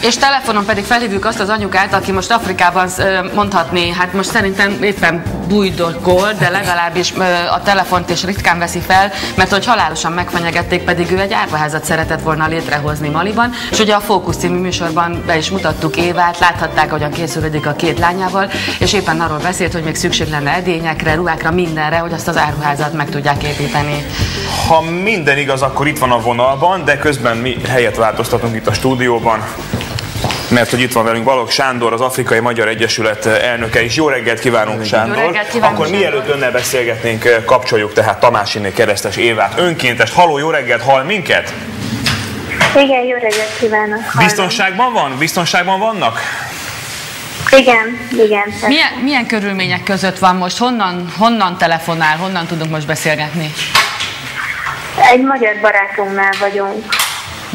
És telefonon pedig felhívjuk azt az anyukát, aki most Afrikában mondhatni, hát most szerintem éppen bújdogol, de legalábbis a telefont is ritkán veszi fel, mert hogy halálosan megfenyegették, pedig ő egy árvaházat szeretett volna létrehozni Maliban. És ugye a Fókusz című műsorban be is mutattuk Évát, láthatták, hogyan készülődik a két lányával, és éppen arról beszélt, hogy még szükség lenne edényekre, ruhákra, mindenre, hogy azt az árvaházat meg tudják építeni. Ha minden igaz, akkor itt van a vonalban, de közben mi helyet változtatunk itt a stúdióban mert hogy itt van velünk Balog Sándor, az Afrikai Magyar Egyesület elnöke is. Jó reggelt kívánunk, Sándor! Jó reggelt kívánunk, Akkor Sándor. mielőtt önnel beszélgetnénk, kapcsoljuk tehát Tamásiné keresztes Évát. Önkéntes, haló, jó reggelt, hall minket? Igen, jó reggelt kívánok. Hallom. Biztonságban van? Biztonságban vannak? Igen, igen. Milyen, milyen körülmények között van most? Honnan, honnan telefonál? Honnan tudunk most beszélgetni? Egy magyar barátunknál vagyunk.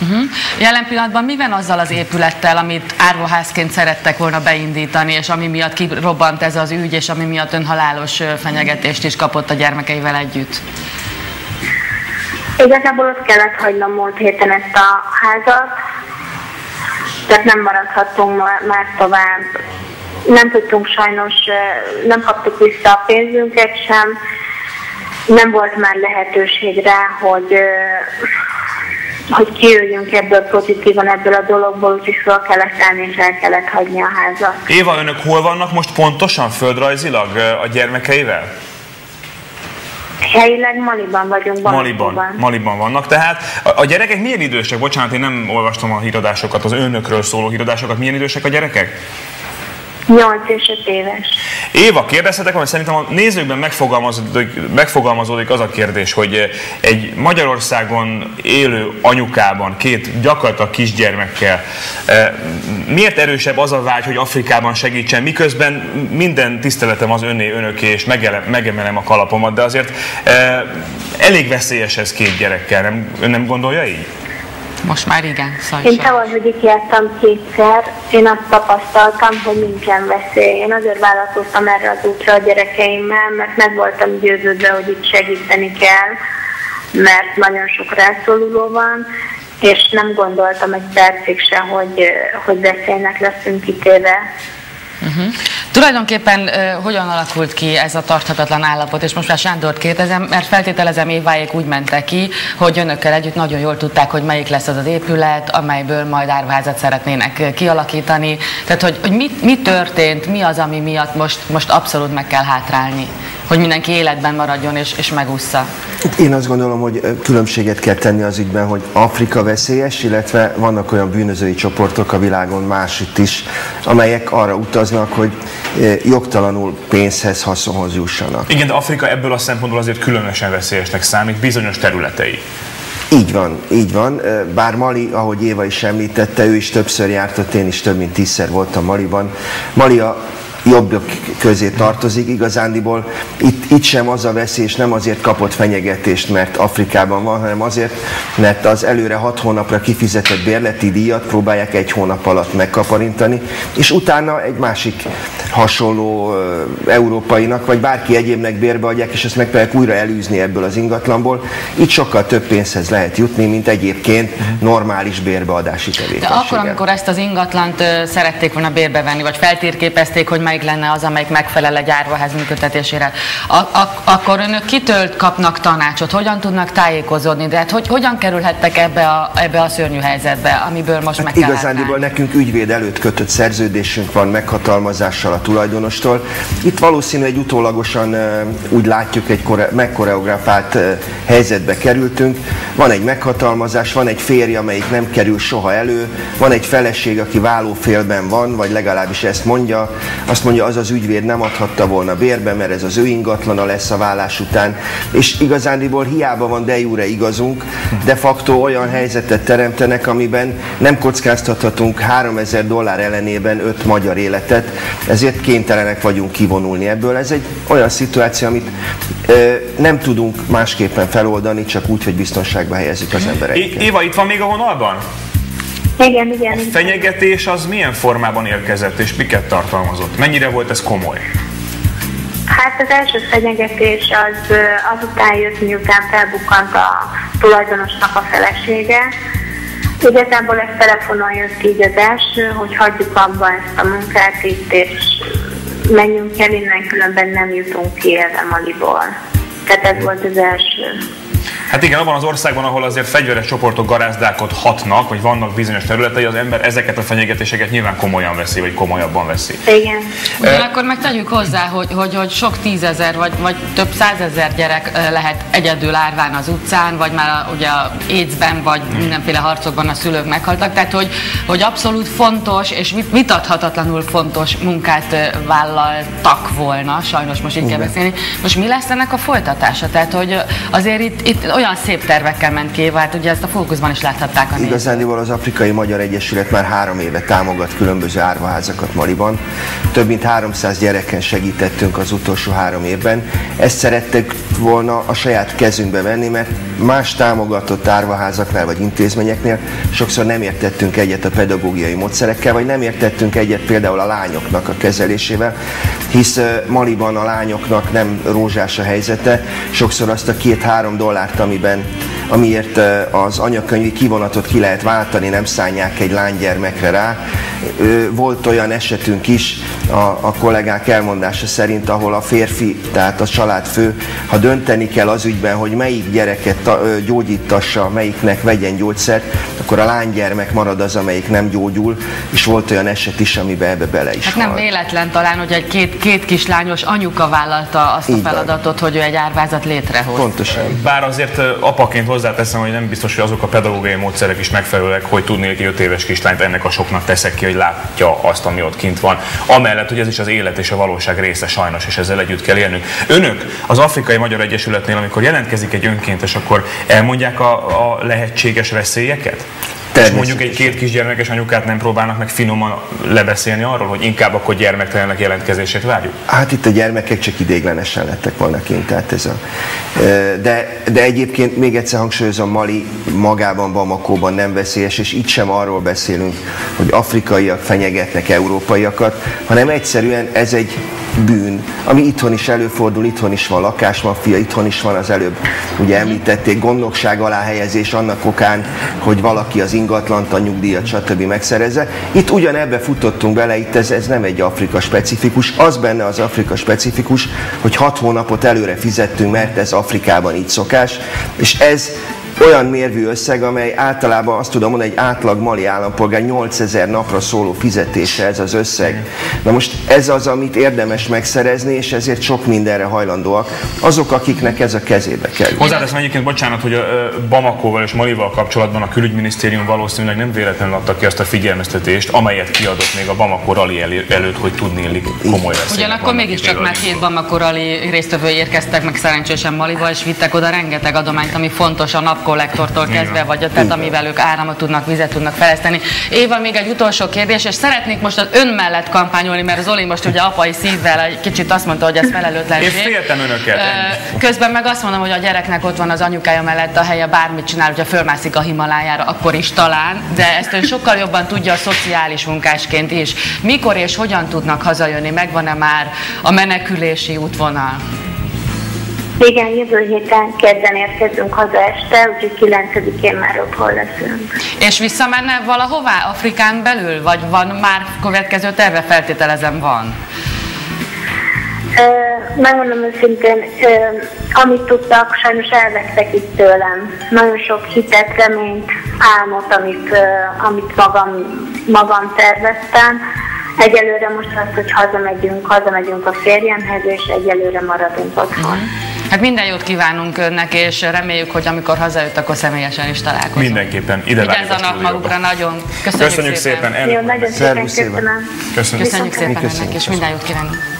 Uh-huh. Jelen pillanatban mi van azzal az épülettel, amit árvaházként szerettek volna beindítani, és ami miatt kirobbant ez az ügy, és ami miatt ön halálos fenyegetést is kapott a gyermekeivel együtt? Igazából ott kellett hagynom múlt héten ezt a házat, tehát nem maradhattunk már tovább. Nem tudtunk sajnos, nem kaptuk vissza a pénzünket sem, nem volt már lehetőség rá, hogy hogy kijöjjünk ebből pozitívan ebből a dologból, úgyhogy fel kellett állni és el kellett hagyni a házat. Éva, önök hol vannak most pontosan földrajzilag a gyermekeivel? Helyileg Maliban vagyunk. Maliban, Maliban vannak. Tehát a, a gyerekek milyen idősek? Bocsánat, én nem olvastam a híradásokat, az önökről szóló híradásokat. Milyen idősek a gyerekek? 8 és 5 éves. Éva, kérdezhetek, hogy szerintem a nézőkben megfogalmazódik, megfogalmazódik az a kérdés, hogy egy Magyarországon élő anyukában, két gyakorlatilag kisgyermekkel, eh, miért erősebb az a vágy, hogy Afrikában segítsen, miközben minden tiszteletem az önné, önöké, és megemelem a kalapomat, de azért eh, elég veszélyes ez két gyerekkel, nem, ön nem gondolja így? Most már igen, Szajsa. Én tavaly, hogy itt jártam kétszer, én azt tapasztaltam, hogy nincsen veszély. Én azért vállalkoztam erre az útra a gyerekeimmel, mert meg voltam győződve, hogy itt segíteni kell, mert nagyon sok rászoruló van, és nem gondoltam egy percig se, hogy, hogy veszélynek leszünk kitéve. Uh-huh. Tulajdonképpen uh, hogyan alakult ki ez a tarthatatlan állapot, és most már Sándort kérdezem, mert feltételezem éváig úgy mentek ki, hogy önökkel együtt nagyon jól tudták, hogy melyik lesz az az épület, amelyből majd árvázat szeretnének kialakítani. Tehát, hogy, hogy mi, mi történt, mi az, ami miatt most, most abszolút meg kell hátrálni, hogy mindenki életben maradjon és, és megúszza. Én azt gondolom, hogy különbséget kell tenni az ügyben, hogy Afrika veszélyes, illetve vannak olyan bűnözői csoportok a világon másitt is, amelyek arra utaznak, hogy jogtalanul pénzhez, haszonhoz jussanak. Igen, de Afrika ebből a szempontból azért különösen veszélyesnek számít bizonyos területei. Így van, így van. Bár Mali, ahogy Éva is említette, ő is többször járt ott, én is több mint tízszer voltam Maliban. Mali a jobbak közé tartozik. Igazándiból itt, itt sem az a veszély, és nem azért kapott fenyegetést, mert Afrikában van, hanem azért, mert az előre hat hónapra kifizetett bérleti díjat próbálják egy hónap alatt megkaparintani, és utána egy másik hasonló európainak, vagy bárki egyébnek bérbe adják, és ezt megpróbálják újra elűzni ebből az ingatlanból. Itt sokkal több pénzhez lehet jutni, mint egyébként normális bérbeadási tevékenység. De akkor, amikor ezt az ingatlant szerették volna bérbe venni, vagy feltérképezték, hogy melyik lenne az, amelyik megfelel egy árvaház működtetésére, a- a- akkor önök kitől kapnak tanácsot, hogyan tudnak tájékozódni, de hát hogy, hogyan kerülhettek ebbe a, ebbe a szörnyű helyzetbe, amiből most hát meg kell Igazándiból nekünk ügyvéd előtt kötött szerződésünk van meghatalmazással a tulajdonostól. Itt valószínű egy utólagosan úgy látjuk, egy kore- megkoreografált helyzetbe kerültünk. Van egy meghatalmazás, van egy férj, amelyik nem kerül soha elő, van egy feleség, aki válófélben van, vagy legalábbis ezt mondja, azt mondja, az az ügyvéd nem adhatta volna bérbe, mert ez az ő ingatlana lesz a vállás után. És igazándiból hiába van de jure igazunk, de facto olyan helyzetet teremtenek, amiben nem kockáztathatunk 3000 dollár ellenében 5 magyar életet, ezért kénytelenek vagyunk kivonulni ebből. Ez egy olyan szituáció, amit ö, nem tudunk másképpen feloldani, csak úgy, hogy biztonságba helyezzük az embereket. Éva, itt van még a vonalban? Igen, igen. A fenyegetés az milyen formában érkezett, és miket tartalmazott? Mennyire volt ez komoly? Hát az első fenyegetés az azután jött, miután felbukkant a tulajdonosnak a felesége. Igazából ez telefonon jött így az első, hogy hagyjuk abba ezt a munkát itt, és menjünk el innen, különben nem jutunk ki erre Maliból. Tehát ez volt az első. Hát igen, abban az országban, ahol azért fegyveres csoportok garázdálkodhatnak, vagy vannak bizonyos területei, az ember ezeket a fenyegetéseket nyilván komolyan veszi, vagy komolyabban veszi. Igen. Ugyanakkor meg tegyük hozzá, hogy, hogy, hogy sok tízezer, vagy, vagy több százezer gyerek lehet egyedül árván az utcán, vagy már a, ugye a AIDS-ben, vagy mindenféle harcokban a szülők meghaltak. Tehát, hogy, hogy abszolút fontos, és vit- vitathatatlanul fontos munkát vállaltak volna, sajnos most így kell beszélni. Most mi lesz ennek a folytatása? Tehát, hogy azért itt, itt olyan szép tervekkel ment ki, hát ugye ezt a fókuszban is láthatták a nézők. Igazándiból az Afrikai Magyar Egyesület már három éve támogat különböző árvaházakat Maliban. Több mint 300 gyereken segítettünk az utolsó három évben. Ezt szerettek volna a saját kezünkbe venni, mert más támogatott árvaházaknál vagy intézményeknél sokszor nem értettünk egyet a pedagógiai módszerekkel, vagy nem értettünk egyet például a lányoknak a kezelésével, hisz Maliban a lányoknak nem rózsás a helyzete, sokszor azt a két-három dollárt, amiben amiért ö, az anyakönyvi kivonatot ki lehet váltani, nem szánják egy lánygyermekre rá. Volt olyan esetünk is, a, a kollégák elmondása szerint, ahol a férfi, tehát a családfő, ha dönteni kell az ügyben, hogy melyik gyereket gyógyítassa, melyiknek vegyen gyógyszert, akkor a lánygyermek marad az, amelyik nem gyógyul, és volt olyan eset is, amiben ebbe bele is Hát nem halt. véletlen talán, hogy egy két, két kislányos anyuka vállalta azt a Így van. feladatot, hogy ő egy árvázat létrehoz. Pontosan. Bár azért apaként hozzáteszem, hogy nem biztos, hogy azok a pedagógiai módszerek is megfelelőek, hogy tudni egy 5 éves kislányt ennek a soknak teszek ki, hogy látja azt, ami ott kint van. Amellett, hogy ez is az élet és a valóság része sajnos, és ezzel együtt kell élnünk. Önök az Afrikai Magyar Egyesületnél, amikor jelentkezik egy önkéntes, akkor elmondják a, a lehetséges veszélyeket? És mondjuk egy két kisgyermekes anyukát nem próbálnak meg finoman lebeszélni arról, hogy inkább akkor gyermektelenek jelentkezését várjuk? Hát itt a gyermekek csak idéglenesen lettek volna kint, tehát ez a... De, de egyébként még egyszer hangsúlyozom, Mali magában, Bamakóban nem veszélyes, és itt sem arról beszélünk, hogy afrikaiak fenyegetnek európaiakat, hanem egyszerűen ez egy bűn, ami itthon is előfordul, itthon is van lakásmafia, itthon is van az előbb, ugye említették, gondnokság alá helyezés annak okán, hogy valaki az ingatlant, a nyugdíjat, stb. megszerezze. Itt ugyanebbe futottunk bele, itt ez, ez nem egy Afrika specifikus, az benne az Afrika specifikus, hogy hat hónapot előre fizettünk, mert ez Afrikában így szokás, és ez olyan mérvű összeg, amely általában azt tudom mondani, egy átlag mali állampolgár 8000 napra szóló fizetése ez az összeg. Na most ez az, amit érdemes megszerezni, és ezért sok mindenre hajlandóak azok, akiknek ez a kezébe kerül. Hozzáteszem egyébként, bocsánat, hogy a Bamakóval és Malival kapcsolatban a külügyminisztérium valószínűleg nem véletlenül adta ki azt a figyelmeztetést, amelyet kiadott még a Bamako rally elő- előtt, hogy tudnélik komoly veszélyek Ugyanakkor mégiscsak már két Bamakorali résztvevő érkeztek meg szerencsésen Maliba, és vittek oda rengeteg adományt, ami fontos a napkollektortól kezdve, vagy a tehát amivel ők áramot tudnak, vizet tudnak fejleszteni. Éva, még egy utolsó kérdés, és szeretnék most az ön mellett kampányolni, mert Zoli most ugye apai szívvel egy kicsit azt mondta, hogy ez felelőtlenség. Én féltem önöket. Közben meg azt mondom, hogy a gyereknek ott van az anyukája mellett a helye, bármit csinál, hogyha fölmászik a Himalájára, akkor is talán, de ezt ön sokkal jobban tudja a szociális munkásként is. Mikor és hogyan tudnak hazajönni? Megvan-e már a menekülési útvonal? Igen, jövő héten kedden érkezünk haza este, úgyhogy 9-én már otthon leszünk. És visszamenne valahová Afrikán belül, vagy van már következő terve, feltételezem van? Ö, Megmondom őszintén, ö, amit tudtak, sajnos elvettek itt tőlem. Nagyon sok hitet, reményt, álmot, amit, ö, amit magam, magam terveztem. Egyelőre most az, hogy hazamegyünk, hazamegyünk a férjemhez, és egyelőre maradunk otthon. Hát minden jót kívánunk önnek, és reméljük, hogy amikor hazajött, akkor személyesen is találkozunk. Mindenképpen ide várjuk a Vigyázzanak stúdióba. magukra nagyon. Köszönjük, Köszönjük szépen, Jó, elnök úr. nagyon szépen köszönöm. Köszönjük. Köszönjük szépen köszönjük. önnek, és minden jót kívánunk.